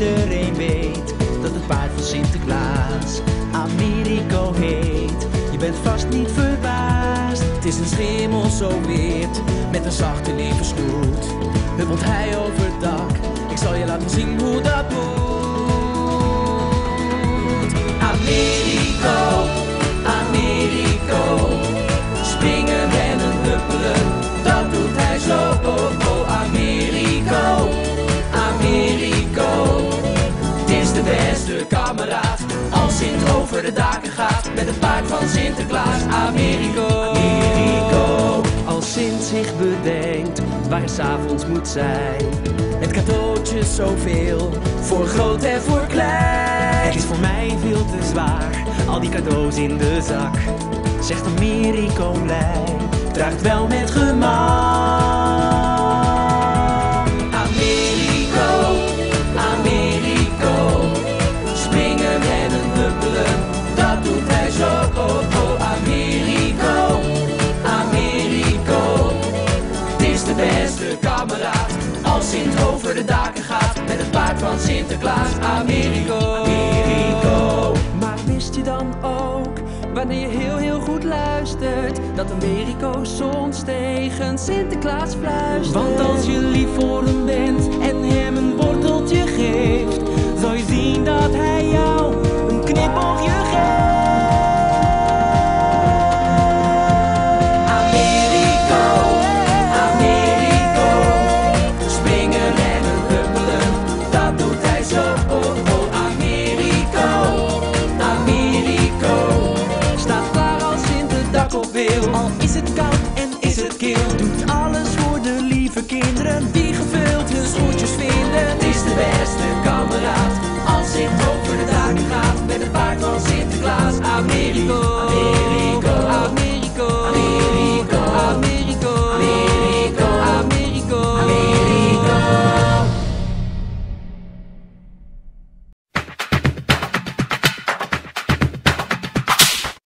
iedereen weet dat het paard van Sinterklaas Americo heet. Je bent vast niet verbaasd. Het is een schimmel zo wit met een zachte lieve snoet. Huppelt hij over het dak. Ik zal je laten zien hoe dat moet. Sint over de daken gaat. Met het paard van Sinterklaas. Americo, Americo. Als Sint zich bedenkt waar s'avonds moet zijn. Met cadeautjes zoveel, voor groot en voor klein. Het is voor mij veel te zwaar, al die cadeaus in de zak. Zegt Americo blij, draagt wel met gemak. Over de daken gaat. Met het paard van Sinterklaas, Americo, Americo. Maar wist je dan ook, wanneer je heel heel goed luistert, dat Americo soms tegen Sinterklaas fluistert? Want als je lief voor hem bent en hem een